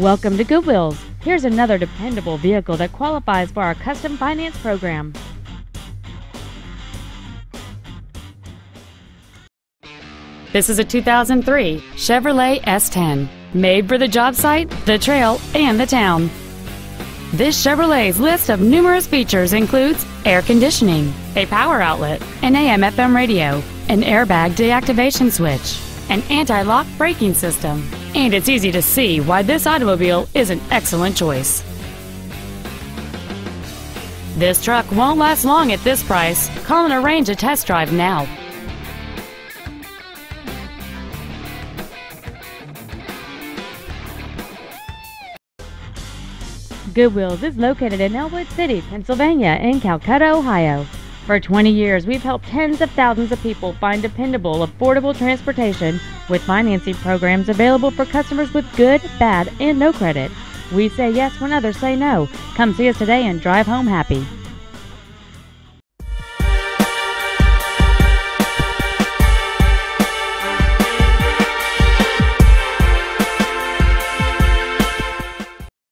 Welcome to Good Wheels. Here's another dependable vehicle that qualifies for our custom finance program. This is a 2003 Chevrolet S10, made for the job site, the trail, and the town. This Chevrolet's list of numerous features includes air conditioning, a power outlet, an AM FM radio, an airbag deactivation switch, an anti-lock braking system, and it's easy to see why this automobile is an excellent choice. This truck won't last long at this price. Call and arrange a test drive now. Good Wheels is located in Ellwood City, Pennsylvania, and Calcutta, Ohio. For 20 years, we've helped tens of thousands of people find dependable, affordable transportation with financing programs available for customers with good, bad, and no credit. We say yes when others say no. Come see us today and drive home happy.